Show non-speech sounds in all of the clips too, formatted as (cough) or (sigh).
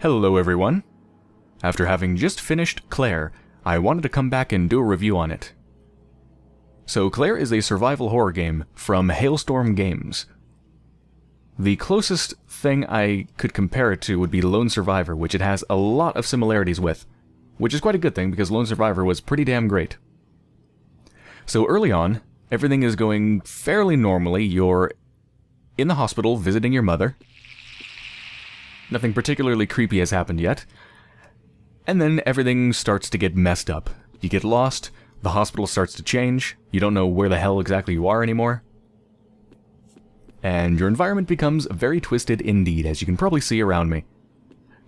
Hello everyone. After having just finished Claire, I wanted to come back and do a review on it. So Claire is a survival horror game from Hailstorm Games. The closest thing I could compare it to would be Lone Survivor, which it has a lot of similarities with, which is quite a good thing because Lone Survivor was pretty damn great. So early on, everything is going fairly normally. You're in the hospital visiting your mother. Nothing particularly creepy has happened yet. And then everything starts to get messed up. You get lost, the hospital starts to change, you don't know where the hell exactly you are anymore. And your environment becomes very twisted indeed, as you can probably see around me.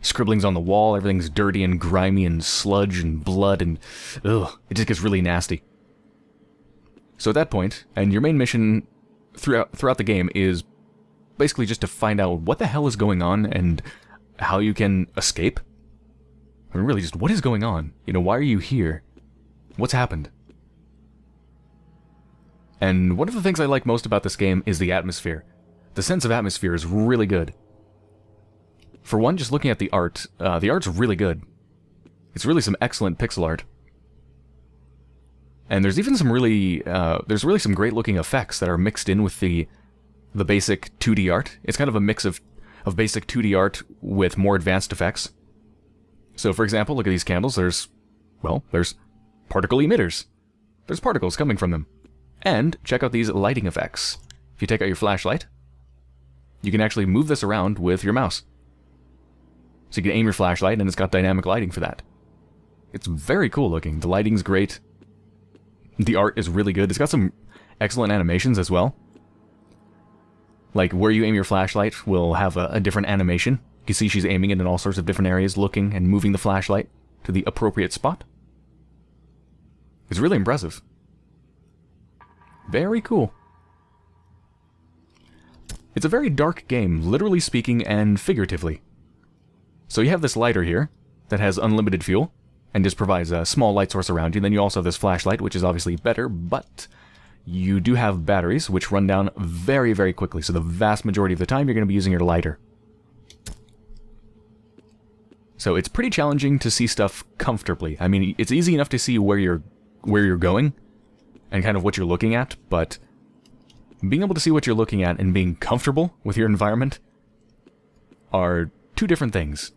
Scribblings on the wall, everything's dirty and grimy and sludge and blood and... Ugh, it just gets really nasty. So at that point, and your main mission throughout throughout the game is basically just to find out what the hell is going on and how you can escape. I mean, really, just what is going on? You know, why are you here? What's happened? And one of the things I like most about this game is the atmosphere. The sense of atmosphere is really good. For one, just looking at the art, uh, the art's really good. It's really some excellent pixel art. And there's even some really, uh, there's really some great looking effects that are mixed in with the the basic 2D art. It's kind of a mix of, of basic 2D art with more advanced effects. So for example, look at these candles, there's, well, there's particle emitters. There's particles coming from them. And check out these lighting effects. If you take out your flashlight, you can actually move this around with your mouse. So you can aim your flashlight and it's got dynamic lighting for that. It's very cool looking. The lighting's great. The art is really good. It's got some excellent animations as well. Like, where you aim your flashlight will have a, a different animation. You can see she's aiming it in all sorts of different areas, looking and moving the flashlight to the appropriate spot. It's really impressive. Very cool. It's a very dark game, literally speaking and figuratively. So you have this lighter here that has unlimited fuel and just provides a small light source around you. Then you also have this flashlight, which is obviously better, but you do have batteries, which run down very, very quickly. So the vast majority of the time, you're going to be using your lighter. So it's pretty challenging to see stuff comfortably. I mean, it's easy enough to see where you're where you're going and kind of what you're looking at, but being able to see what you're looking at and being comfortable with your environment are two different things.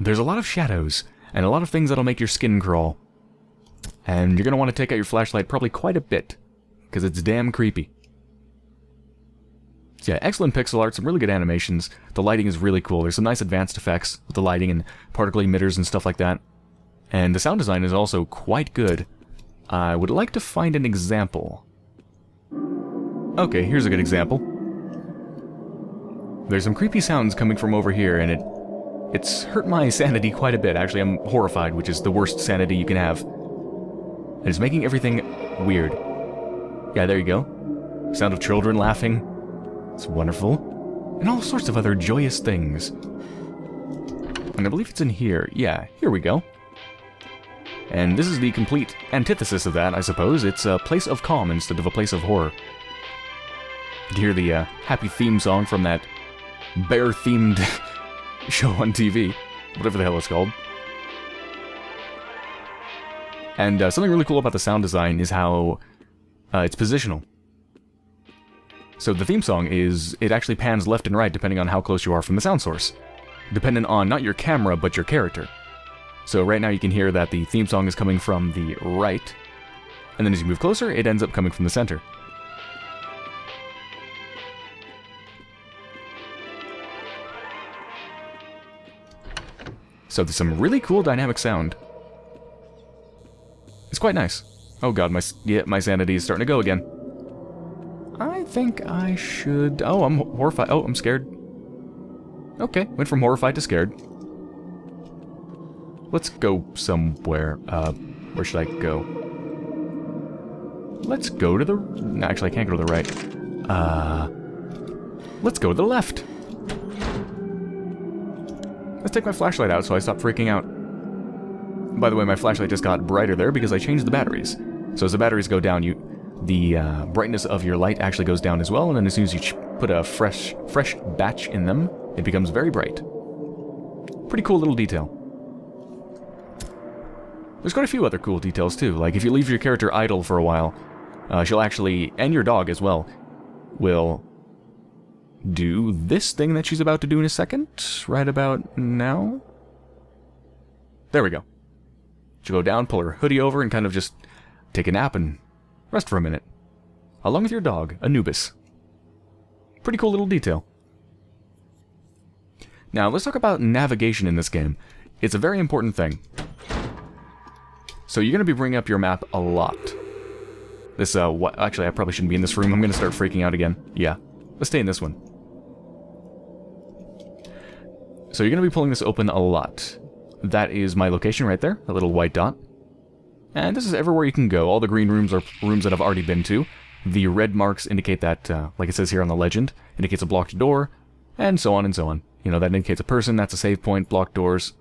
There's a lot of shadows and a lot of things that'll make your skin crawl. And you're going to want to take out your flashlight probably quite a bit because it's damn creepy. So yeah, excellent pixel art, some really good animations. The lighting is really cool. There's some nice advanced effects with the lighting and particle emitters and stuff like that. And the sound design is also quite good. I would like to find an example. Okay, here's a good example. There's some creepy sounds coming from over here, and it it's hurt my (laughs) sanity quite a bit. Actually, I'm horrified, which is the worst sanity you can have. And it's making everything weird. Yeah, there you go. Sound of children laughing. It's wonderful. And all sorts of other joyous things. And I believe it's in here. Yeah, here we go. And this is the complete antithesis of that, I suppose. It's a place of calm instead of a place of horror. You hear the uh, happy theme song from that bear-themed (laughs) show on TV. Whatever the hell it's called. And uh, something really cool about the sound design is how uh, it's positional. So the theme song is, it actually pans left and right depending on how close you are from the sound source. Dependent on not your camera, but your character. So right now you can hear that the theme song is coming from the right, and then as you move closer, it ends up coming from the center. So there's some really cool dynamic sound. It's quite nice. Oh god, my yeah, my sanity is starting to go again. I think I should... Oh, I'm horrified. Oh, I'm scared. Okay, went from horrified to scared. Let's go somewhere. Uh, where should I go? Let's go to the... Actually, I can't go to the right. Uh, let's go to the left. Let's take my flashlight out so I stop freaking out. By the way, my flashlight just got brighter there because I changed the batteries. So as the batteries go down, you the uh, brightness of your light actually goes down as well, and then as soon as you put a fresh fresh batch in them, it becomes very bright. Pretty cool little detail. There's quite a few other cool details too, like if you leave your character idle for a while, uh, she'll actually, and your dog as well, will do this thing that she's about to do in a second, right about now. There we go. She'll go down, pull her hoodie over, and kind of just take a nap and rest for a minute. Along with your dog, Anubis. Pretty cool little detail. Now, let's talk about navigation in this game. It's a very important thing. So you're going to be bringing up your map a lot. This, uh, what? Actually, I probably shouldn't be in this room. I'm going to start freaking out again. Yeah. Let's stay in this one. So you're going to be pulling this open a lot. That is my location right there, a little white dot. And this is everywhere you can go. All the green rooms are rooms that I've already been to. The red marks indicate that, uh, like it says here on the legend, indicates a blocked door, and so on and so on. You know, that indicates a person, that's a save point, blocked doors,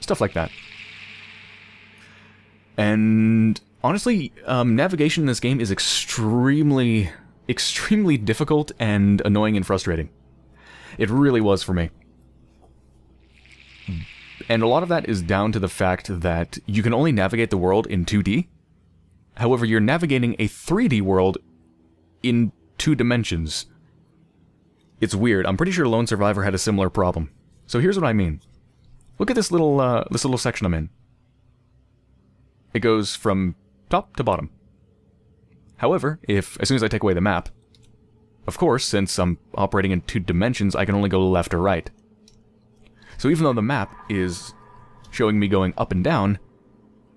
stuff like that. And honestly, um, navigation in this game is extremely, extremely difficult and annoying and frustrating. It really was for me. And a lot of that is down to the fact that you can only navigate the world in 2D. However, you're navigating a 3D world in two dimensions. It's weird. I'm pretty sure Lone Survivor had a similar problem. So here's what I mean. Look at this little uh, this little section I'm in. It goes from top to bottom. However, if as soon as I take away the map, of course, since I'm operating in two dimensions, I can only go left or right. So even though the map is showing me going up and down,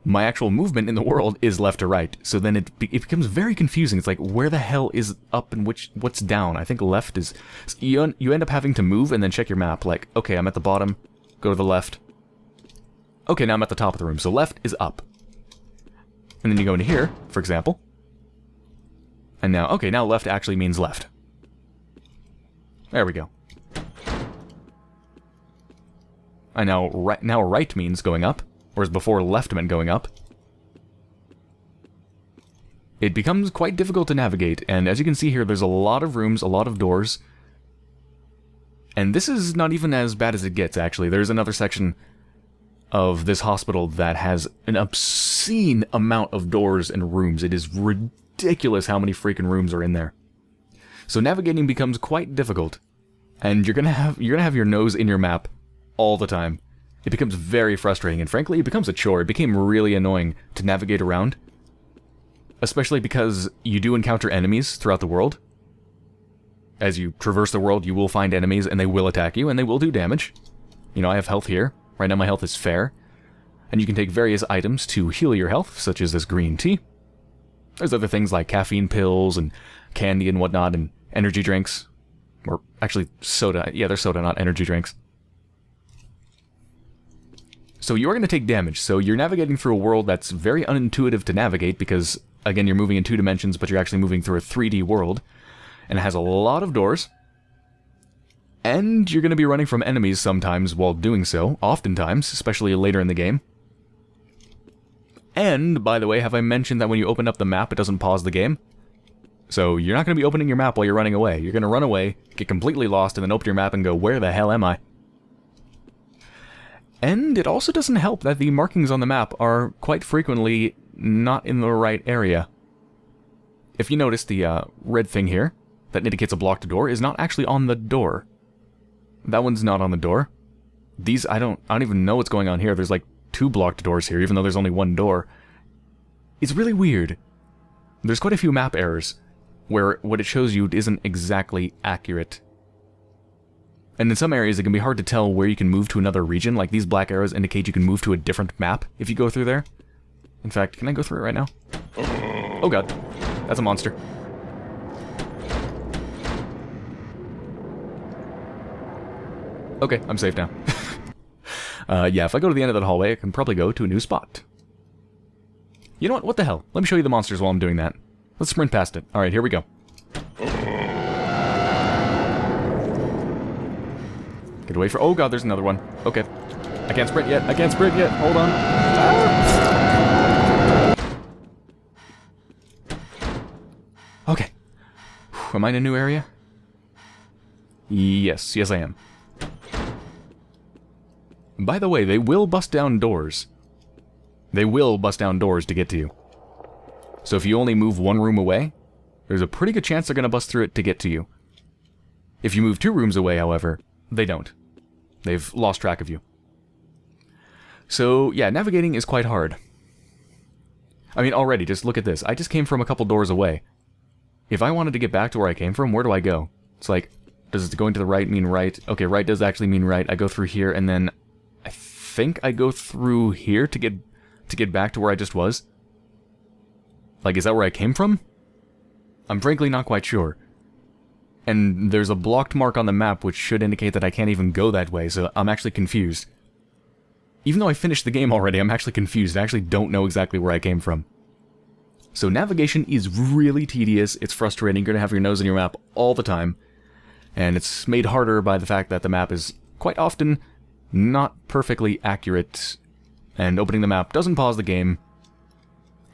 my actual movement in the world is left to right. So then it, it becomes very confusing. It's like, where the hell is up and which what's down? I think left is... You, you end up having to move and then check your map. Like, okay, I'm at the bottom, go to the left. Okay, now I'm at the top of the room. So left is up. And then you go into here, for example. And now, okay, now left actually means left. There we go. And now right, now right means going up, whereas before left meant going up. It becomes quite difficult to navigate, and as you can see here, there's a lot of rooms, a lot of doors. And this is not even as bad as it gets, actually. There's another section of this hospital that has an obscene amount of doors and rooms. It is ridiculous how many freaking rooms are in there. So navigating becomes quite difficult, and you're gonna have you're gonna have your nose in your map all the time. It becomes very frustrating, and frankly, it becomes a chore. It became really annoying to navigate around. Especially because you do encounter enemies throughout the world. As you traverse the world, you will find enemies, and they will attack you, and they will do damage. You know, I have health here. Right now my health is fair. And you can take various items to heal your health, such as this green tea. There's other things like caffeine pills, and candy and whatnot, and energy drinks. Or, actually, soda. Yeah, they're soda, not energy drinks. So you are going to take damage, so you're navigating through a world that's very unintuitive to navigate because, again, you're moving in two dimensions, but you're actually moving through a 3D world, and it has a lot of doors, and you're going to be running from enemies sometimes while doing so, oftentimes, especially later in the game. And, by the way, have I mentioned that when you open up the map, it doesn't pause the game? So you're not going to be opening your map while you're running away. You're going to run away, get completely lost, and then open your map and go, where the hell am I? And it also doesn't help that the markings on the map are quite frequently not in the right area. If you notice, the uh, red thing here that indicates a blocked door is not actually on the door. That one's not on the door. These, I don't, I don't even know what's going on here. There's like two blocked doors here, even though there's only one door. It's really weird. There's quite a few map errors where what it shows you isn't exactly accurate. And in some areas, it can be hard to tell where you can move to another region. Like these black arrows indicate you can move to a different map if you go through there. In fact, can I go through it right now? Oh god, that's a monster. Okay, I'm safe now. (laughs) uh, yeah, if I go to the end of that hallway, I can probably go to a new spot. You know what? What the hell? Let me show you the monsters while I'm doing that. Let's sprint past it. Alright, here we go. Get away from- oh god, there's another one. Okay. I can't sprint yet, I can't sprint yet, hold on. Ah! Okay. Am I in a new area? Yes, yes I am. By the way, they will bust down doors. They will bust down doors to get to you. So if you only move one room away, there's a pretty good chance they're going to bust through it to get to you. If you move two rooms away, however, they don't. They've lost track of you. So, yeah, navigating is quite hard. I mean, already, just look at this. I just came from a couple doors away. If I wanted to get back to where I came from, where do I go? It's like, does going to the right mean right? Okay, right does actually mean right. I go through here, and then I think I go through here to get to get back to where I just was. Like, is that where I came from? I'm frankly not quite sure. And there's a blocked mark on the map which should indicate that I can't even go that way, so I'm actually confused. Even though I finished the game already, I'm actually confused. I actually don't know exactly where I came from. So navigation is really tedious, it's frustrating, you're to have your nose in your map all the time. And it's made harder by the fact that the map is quite often not perfectly accurate, and opening the map doesn't pause the game,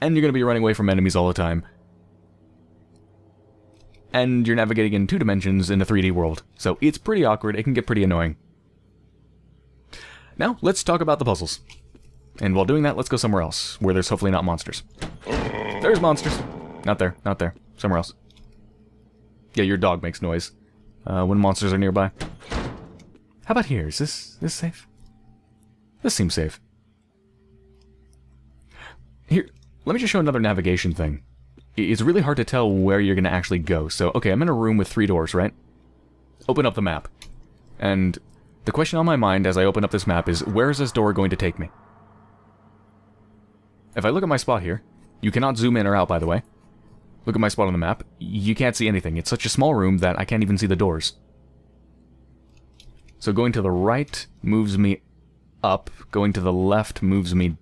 and you're to be running away from enemies all the time. And you're navigating in two dimensions in a 3D world, so it's pretty awkward, it can get pretty annoying. Now, let's talk about the puzzles. And while doing that, let's go somewhere else, where there's hopefully not monsters. There's monsters. Not there, not there. Somewhere else. Yeah, your dog makes noise uh, when monsters are nearby. How about here? Is this, this safe? This seems safe. Here, let me just show another navigation thing. It's really hard to tell where you're going to actually go. So, okay, I'm in a room with three doors, right? Open up the map. And the question on my mind as I open up this map is, where is this door going to take me? If I look at my spot here, you cannot zoom in or out, by the way. Look at my spot on the map. You can't see anything. It's such a small room that I can't even see the doors. So going to the right moves me up. Going to the left moves me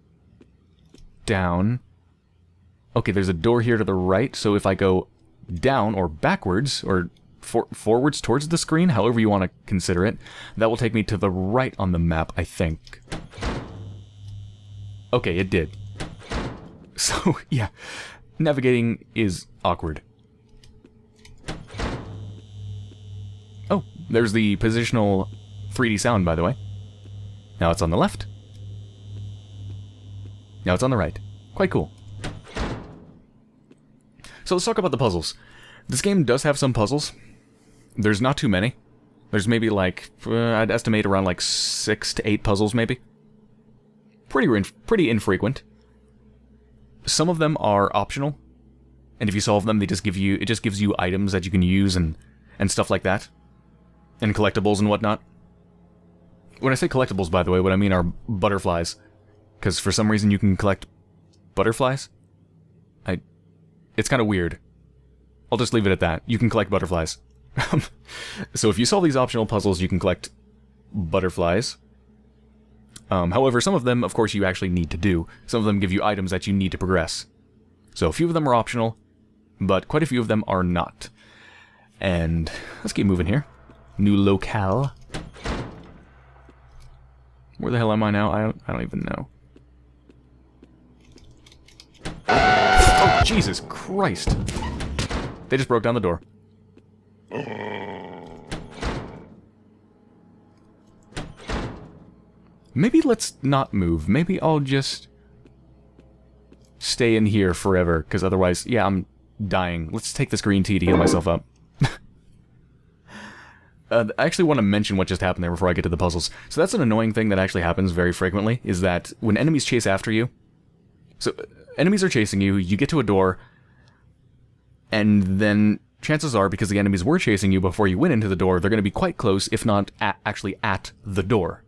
down. Okay, there's a door here to the right, so if I go down or backwards, or for forwards towards the screen, however you want to consider it, that will take me to the right on the map, I think. Okay, it did. (laughs) So, yeah, navigating is awkward. Oh, there's the positional 3D sound, by the way. Now it's on the left. Now it's on the right. Quite cool. So let's talk about the puzzles. This game does have some puzzles. There's not too many. There's maybe like, uh, I'd estimate around like six to eight puzzles, maybe. Pretty, pretty infrequent. Some of them are optional, and if you solve them, they just give you it just gives you items that you can use and and stuff like that, and collectibles and whatnot. When I say collectibles, by the way, what I mean are butterflies, because for some reason you can collect butterflies. I, it's kind of weird. I'll just leave it at that. You can collect butterflies. (laughs) so if you solve these optional puzzles, you can collect butterflies. Um, however, some of them, of course, you actually need to do. Some of them give you items that you need to progress. So a few of them are optional, but quite a few of them are not. And let's keep moving here. New locale. Where the hell am I now? I don't, I don't even know. Jesus Christ. They just broke down the door. Maybe let's not move. Maybe I'll just stay in here forever, because otherwise, yeah, I'm dying. Let's take this green tea to heal myself up. (laughs) uh, I actually want to mention what just happened there before I get to the puzzles. So that's an annoying thing that actually happens very frequently, is that when enemies chase after you, so enemies are chasing you, you get to a door, and then chances are, because the enemies were chasing you before you went into the door, they're going to be quite close, if not at, actually at the door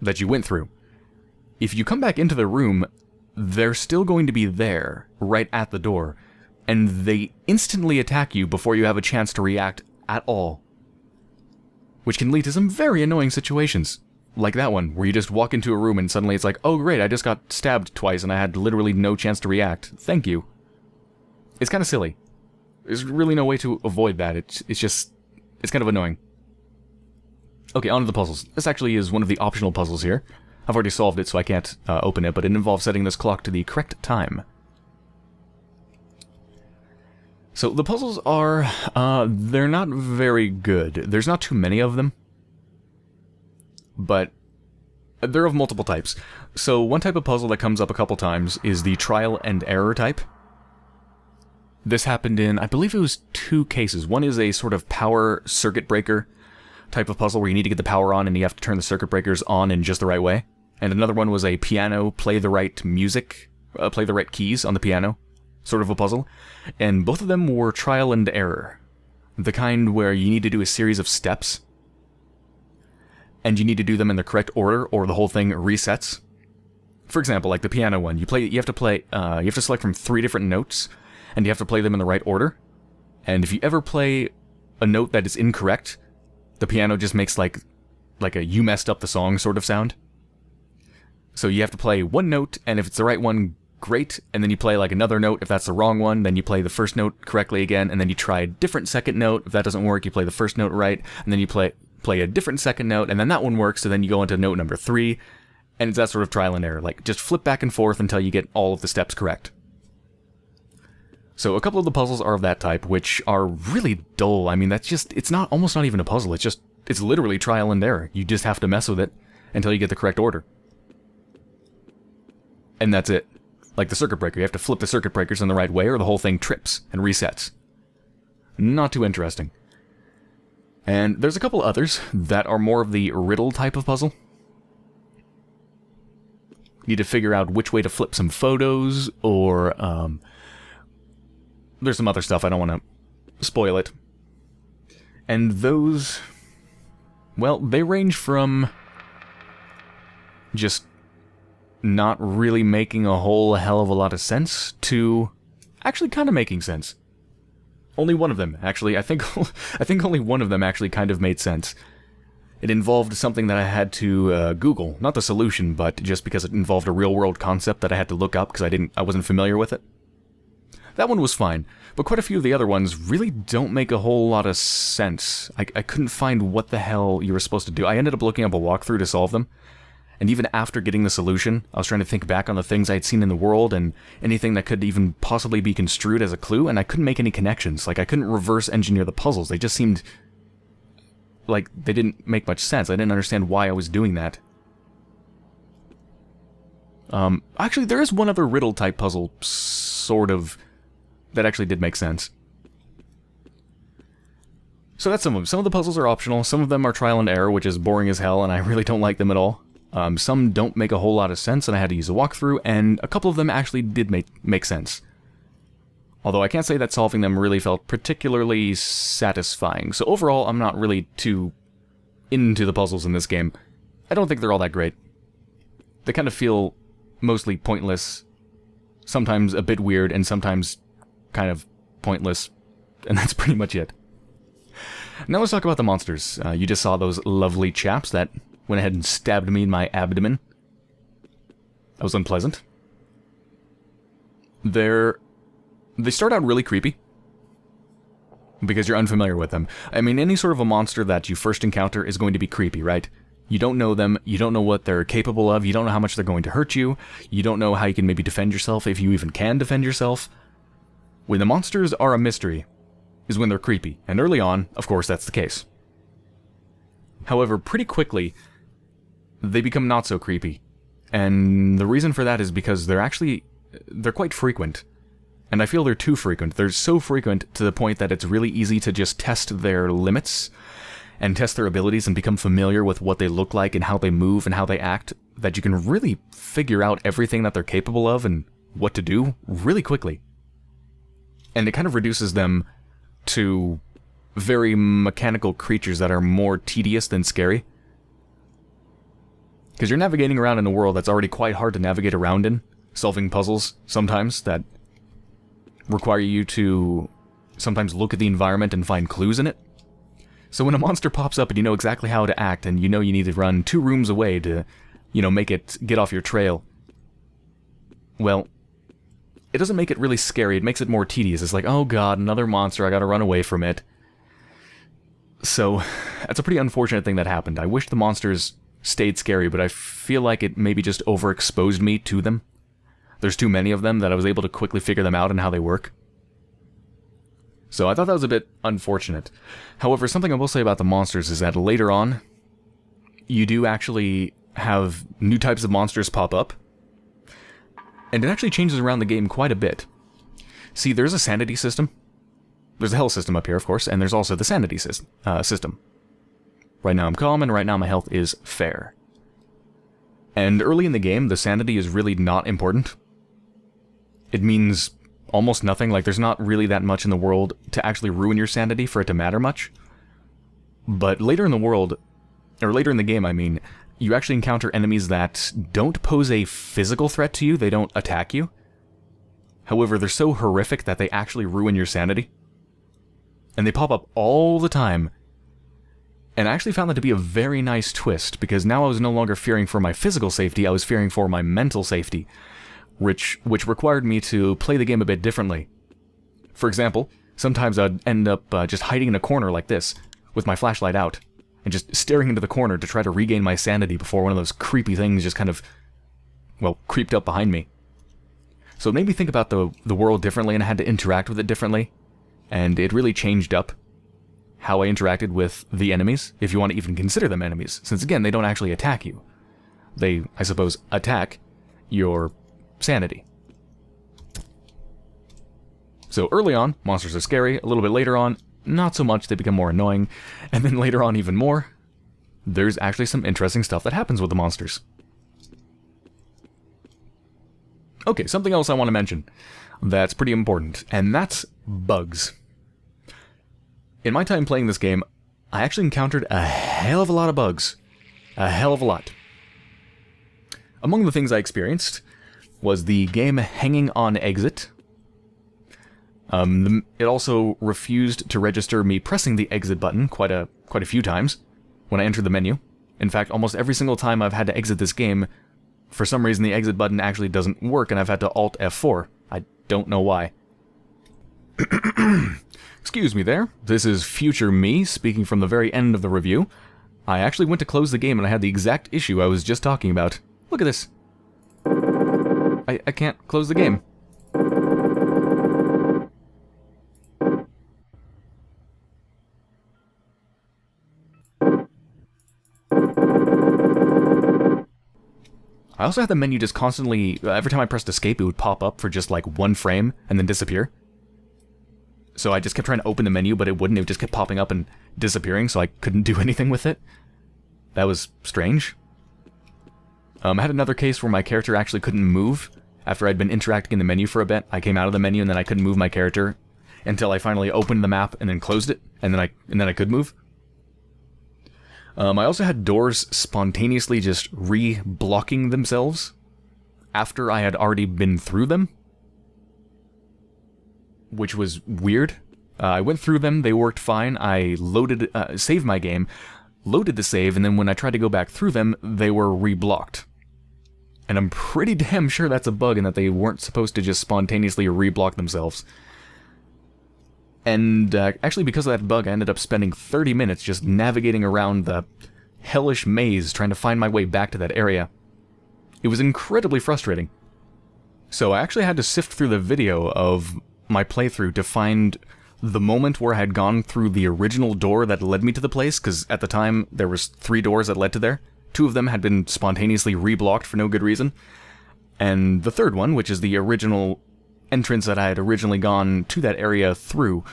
that you went through. If you come back into the room, they're still going to be there, right at the door, and they instantly attack you before you have a chance to react at all. Which can lead to some very annoying situations. Like that one, where you just walk into a room and suddenly it's like, oh great, I just got stabbed twice and I had literally no chance to react. Thank you. It's kind of silly. There's really no way to avoid that. It's, it's just, it's kind of annoying. Okay, on to the puzzles. This actually is one of the optional puzzles here. I've already solved it, so I can't uh, open it, but it involves setting this clock to the correct time. So the puzzles are, uh, they're not very good. There's not too many of them. But They're of multiple types. So one type of puzzle that comes up a couple times is the trial and error type. This happened in, I believe it was two cases. One is a sort of power circuit breaker type of puzzle where you need to get the power on and you have to turn the circuit breakers on in just the right way. And another one was a piano, play the right music, uh, play the right keys on the piano, sort of a puzzle. And both of them were trial and error. The kind where you need to do a series of steps and you need to do them in the correct order or the whole thing resets. For example, like the piano one, you play you have to play uh, you have to select from three different notes and you have to play them in the right order. And if you ever play a note that is incorrect, the piano just makes like like a you messed up the song sort of sound. So you have to play one note and if it's the right one, great, and then you play like another note if that's the wrong one, then you play the first note correctly again, and then you try a different second note. If that doesn't work, you play the first note right, and then you play play a different second note, and then that one works, so then you go into note number three, and it's that sort of trial and error. Like, just flip back and forth until you get all of the steps correct. So a couple of the puzzles are of that type, which are really dull. I mean, that's just, it's not, almost not even a puzzle. It's just, it's literally trial and error. You just have to mess with it until you get the correct order. And that's it. Like the circuit breaker, you have to flip the circuit breakers in the right way or the whole thing trips and resets. Not too interesting. And there's a couple others that are more of the riddle type of puzzle. Need to figure out which way to flip some photos, or um, there's some other stuff, I don't want to spoil it. And those, well, they range from just not really making a whole hell of a lot of sense to actually kind of making sense. Only one of them, actually. I think (laughs) I think only one of them actually kind of made sense. It involved something that I had to uh, Google, not the solution, but just because it involved a real-world concept that I had to look up because I didn't, I wasn't familiar with it. That one was fine, but quite a few of the other ones really don't make a whole lot of sense. I, I couldn't find what the hell you were supposed to do. I ended up looking up a walkthrough to solve them, and even after getting the solution, I was trying to think back on the things I had seen in the world and anything that could even possibly be construed as a clue, and I couldn't make any connections. Like, I couldn't reverse engineer the puzzles. They just seemed like they didn't make much sense. I didn't understand why I was doing that. Um, actually, there is one other riddle type puzzle, sort of, that actually did make sense. So that's some of them. Some of the puzzles are optional, some of them are trial and error, which is boring as hell, and I really don't like them at all. Um, some don't make a whole lot of sense, and I had to use a walkthrough, and a couple of them actually did make, make sense. Although I can't say that solving them really felt particularly satisfying, so overall I'm not really too into the puzzles in this game. I don't think they're all that great. They kind of feel mostly pointless, sometimes a bit weird, and sometimes kind of pointless, (laughs) and that's pretty much it. Now let's talk about the monsters. Uh, you just saw those lovely chaps that went ahead and stabbed me in my abdomen. That was unpleasant. They're... They start out really creepy. Because you're unfamiliar with them. I mean, any sort of a monster that you first encounter is going to be creepy, right? You don't know them, you don't know what they're capable of, you don't know how much they're going to hurt you, you don't know how you can maybe defend yourself, if you even can defend yourself. When the monsters are a mystery, is when they're creepy, and early on, of course, that's the case. However, pretty quickly, they become not so creepy. And the reason for that is because they're actually, they're quite frequent. And I feel they're too frequent. They're so frequent to the point that it's really easy to just test their limits and test their abilities and become familiar with what they look like and how they move and how they act that you can really figure out everything that they're capable of and what to do really quickly. And it kind of reduces them to very mechanical creatures that are more tedious than scary. Because you're navigating around in a world that's already quite hard to navigate around in, solving puzzles sometimes that require you to sometimes look at the environment and find clues in it. So when a monster pops up and you know exactly how to act and you know you need to run two rooms away to, you know, make it get off your trail, well, it doesn't make it really scary, it makes it more tedious. It's like, oh god, another monster, I gotta run away from it. So, (sighs) that's a pretty unfortunate thing that happened. I wish the monsters stayed scary, but I feel like it maybe just overexposed me to them. There's too many of them that I was able to quickly figure them out and how they work. So I thought that was a bit unfortunate. However, something I will say about the monsters is that later on, you do actually have new types of monsters pop up. And it actually changes around the game quite a bit. See, there's a sanity system. There's a health system up here, of course, and there's also the sanity system. Uh, system. Right now I'm calm, and right now my health is fair. And early in the game, the sanity is really not important. It means almost nothing, like there's not really that much in the world to actually ruin your sanity for it to matter much. But later in the world, or later in the game I mean, you actually encounter enemies that don't pose a physical threat to you, they don't attack you. However, they're so horrific that they actually ruin your sanity. And they pop up all the time. And I actually found that to be a very nice twist, because now I was no longer fearing for my physical safety, I was fearing for my mental safety, which, which required me to play the game a bit differently. For example, sometimes I'd end up uh, just hiding in a corner like this, with my flashlight out, and just staring into the corner to try to regain my sanity before one of those creepy things just kind of, well, creeped up behind me. So it made me think about the, the world differently and I had to interact with it differently. And it really changed up how I interacted with the enemies, if you want to even consider them enemies, since again, they don't actually attack you. They, I suppose, attack your sanity. So early on, monsters are scary. A little bit later on, not so much, they become more annoying. (laughs) And then later on even more, there's actually some interesting stuff that happens with the monsters. Okay, something else I want to mention that's pretty important, and that's bugs. In my time playing this game, I actually encountered a hell of a lot of bugs. A hell of a lot. Among the things I experienced was the game hanging on exit, um, the, it also refused to register me pressing the exit button quite a quite a few times when I entered the menu. In fact, almost every single time I've had to exit this game, for some reason the exit button actually doesn't work and I've had to Alt F4. I don't know why. (clears throat) Excuse me there. This is future me speaking from the very end of the review. I actually went to close the game and I had the exact issue I was just talking about. Look at this. I, I can't close the game. I also had the menu just constantly, every time I pressed escape, it would pop up for just like one frame and then disappear. So I just kept trying to open the menu, but it wouldn't. It just kept popping up and disappearing, so I couldn't do (laughs) anything with it. That was strange. Um, I had another case where my character actually couldn't move. After I'd been interacting in the menu for a bit, I came out of the menu and then I couldn't move my character until I finally opened the map and then closed it, and then I and then I could move. Um, I also had doors spontaneously just re-blocking themselves after I had already been through them, which was weird. Uh, I went through them, they worked fine, I loaded, uh, saved my game, loaded the save, and then when I tried to go back through them, they were re-blocked. And I'm pretty (laughs) damn sure that's a bug and that they weren't supposed to just spontaneously re-block themselves. And uh, actually, because of that bug, I ended up spending 30 minutes just navigating around the hellish maze trying to find my way back to that area. It was incredibly frustrating. So I actually had to sift through the video of my playthrough to find the moment where I had gone through the original door that led me to the place, because at the time there was three doors that led to there. Two of them had been spontaneously reblocked for no good reason. And the third one, which is the original entrance that I had originally gone to that area through.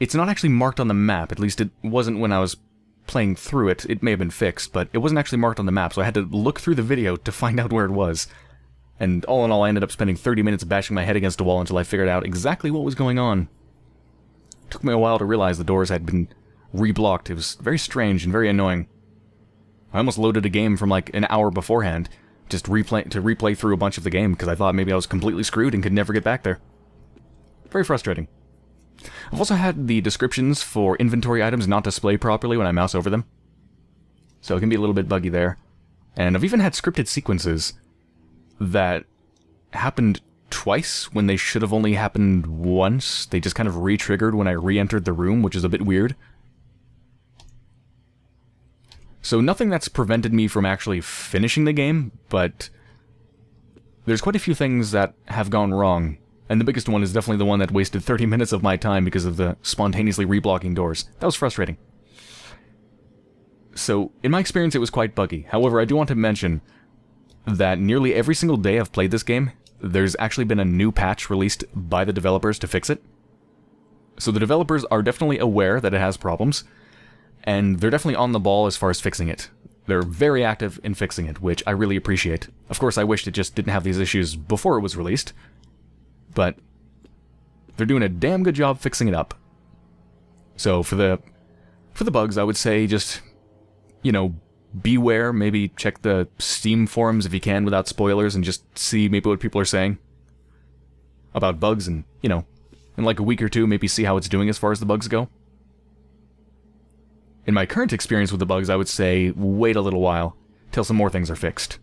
It's not actually marked on the map, at least it wasn't when I was playing through it. It may have been fixed, but it wasn't actually marked on the map, so I had to look through the video to find out where it was. And all in all, I ended up spending 30 minutes bashing my head against a wall until I figured out exactly what was going on. It took me a while to realize the doors had been reblocked. It was very strange and very annoying. I almost loaded a game from like an hour beforehand, just replay to replay through a bunch of the game because I thought maybe I was completely screwed and could never get back there. Very frustrating. I've also had the descriptions for inventory items not display properly when I mouse over them. So it can be a little bit buggy there. And I've even had scripted sequences that happened twice when they should have only happened once. They just kind of re-triggered when I re-entered the room, which is a bit weird. So nothing that's prevented me from actually finishing the game, but there's quite a few things that have gone wrong. And the biggest one is definitely the one that wasted 30 (laughs) minutes of my time because of the spontaneously reblocking doors. That was frustrating. So, in my experience, it was quite buggy. However, I do want to mention that nearly every single day I've played this game, there's actually been a new patch released by the developers to fix it. So the developers are definitely aware that it has problems, and they're definitely on the ball as far as fixing it. They're very active in fixing it, which I really appreciate. Of course, I wished it just didn't have these issues before it was released, but they're doing a damn good job fixing it up. So for the for the bugs, I would say just, you know, beware, maybe check the Steam forums if you can without spoilers and just see maybe what people are saying about bugs and, you know, in like a week or two, maybe see how it's doing as far as the bugs go. In my current experience with the bugs, I would say wait a little while till some more things are fixed.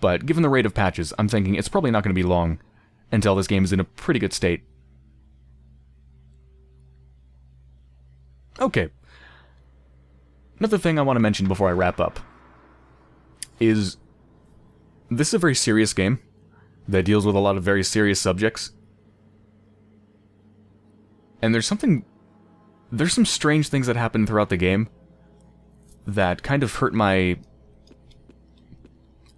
But given the rate of patches, I'm thinking it's probably not going to be long until this game is in a pretty good state. Okay. Another thing I want to mention before I wrap up is this is a very serious game that deals with a lot of very serious subjects. And there's something there's some strange things that happen throughout the game that kind of hurt my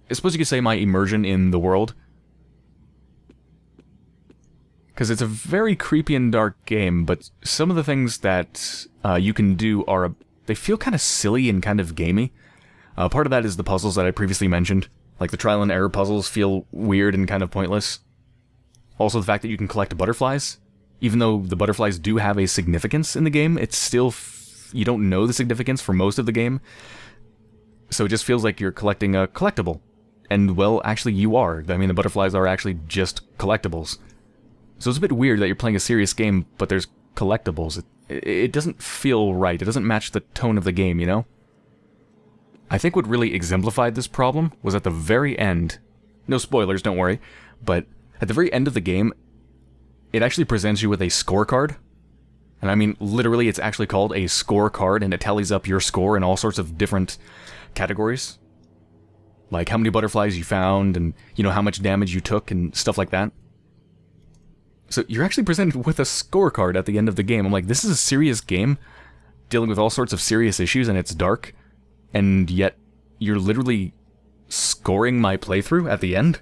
I suppose you could say my immersion in the world. Because it's a very creepy and dark game, but some of the things that uh, you can do are, a, they feel kind of silly and kind of gamey. Uh, part of that is the puzzles that I previously mentioned. Like the trial and error puzzles feel weird and kind of pointless. Also the fact that you can collect butterflies even though the butterflies do have a significance in the game, it's still you don't know the significance for most of the game. So it just feels like you're collecting a collectible. And well, actually you are. I mean, the butterflies are actually just collectibles. So it's a bit weird that you're playing a serious game, but there's collectibles. It, it doesn't feel right. It doesn't match the tone of the game, you know? I think what really exemplified this problem was at the very end. No spoilers, don't worry. But at the very end of the game, it actually presents you with a scorecard. And I mean, literally, it's actually called a scorecard, and it tallies up your score in all sorts of different categories. Like how many butterflies you found, and, you know, how much damage you took, and stuff like that. So you're actually presented with a scorecard at the end of the game. I'm like, this is a serious game, dealing with all sorts of serious issues, and it's dark, and yet you're literally scoring my playthrough at the end?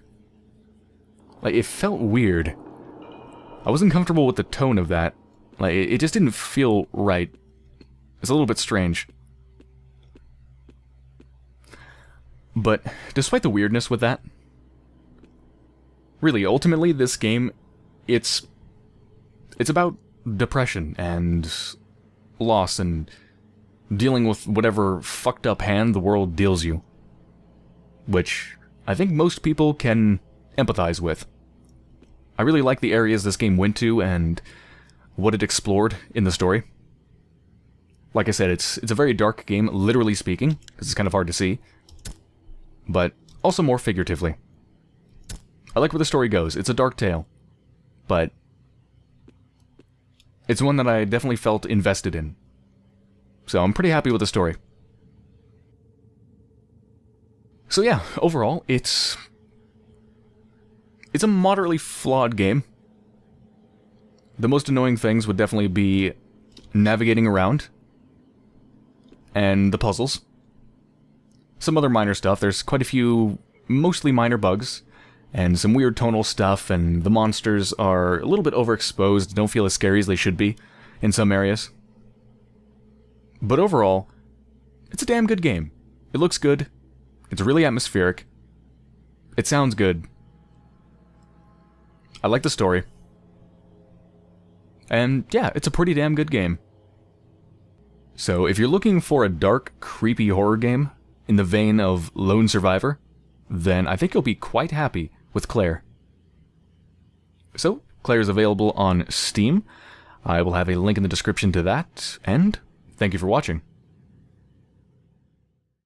Like, it felt weird. I wasn't comfortable with the tone of that. Like, it, just didn't feel right. It's a little bit strange. But, despite the weirdness with that, really, ultimately, this game, it's... It's about depression and loss and dealing with whatever fucked up hand the world deals you. Which I think most people can empathize with. I really like the areas this game went to and what it explored in the story. Like I said, it's it's a very dark game, literally speaking, because it's kind of hard to see, but also more figuratively. I like where the story goes. It's a dark tale, but it's one that I definitely felt invested in. So I'm pretty happy with the story. So yeah, overall, it's it's a moderately flawed game. The most annoying things would definitely be navigating around and the puzzles. Some other minor stuff. There's quite a few mostly minor bugs and some weird tonal stuff and the monsters are a little bit overexposed, don't feel as scary as they should be in some areas. But overall, it's a damn good game. It looks good. It's really atmospheric. It sounds good. I like the story. And yeah, it's a pretty damn good game. So if you're looking for a dark, creepy horror game in the vein of Lone Survivor, then I think you'll be quite happy with Claire. So, Claire is available on Steam. I will have a link in the description to that, and thank you for watching.